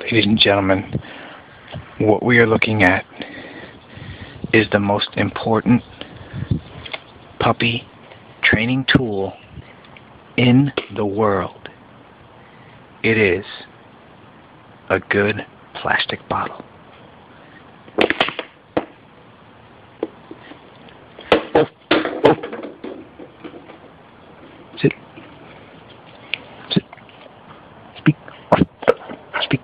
Ladies and gentlemen, what we are looking at is the most important puppy training tool in the world. It is a good plastic bottle. Sit. Sit. Speak. Speak.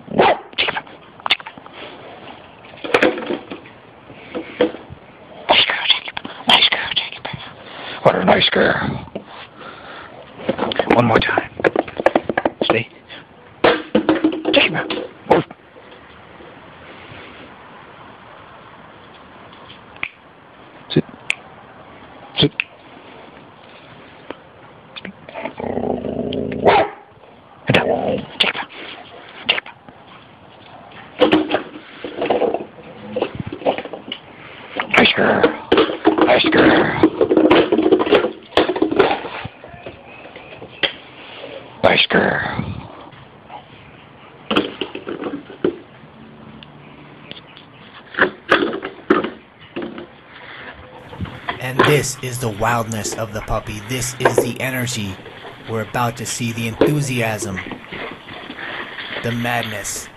Nice girl, Jackie. Nice girl, Jackie. What a nice girl. One more time. And down. Jackie. Jackie. Nice girl. Nice girl. Nice girl. And this is the wildness of the puppy. This is the energy. We're about to see the enthusiasm, the madness.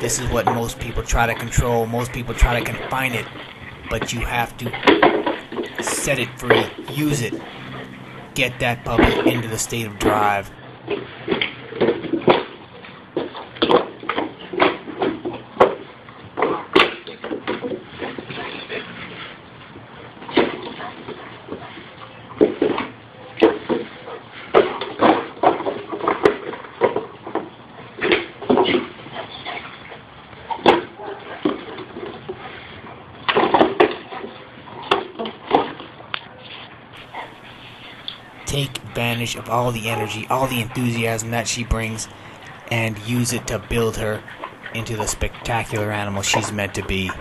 This is what most people try to control. Most people try to confine it. But you have to set it free. Use it. Get that puppy into the state of drive. Take advantage of all the energy, all the enthusiasm that she brings, and use it to build her into the spectacular animal she's meant to be.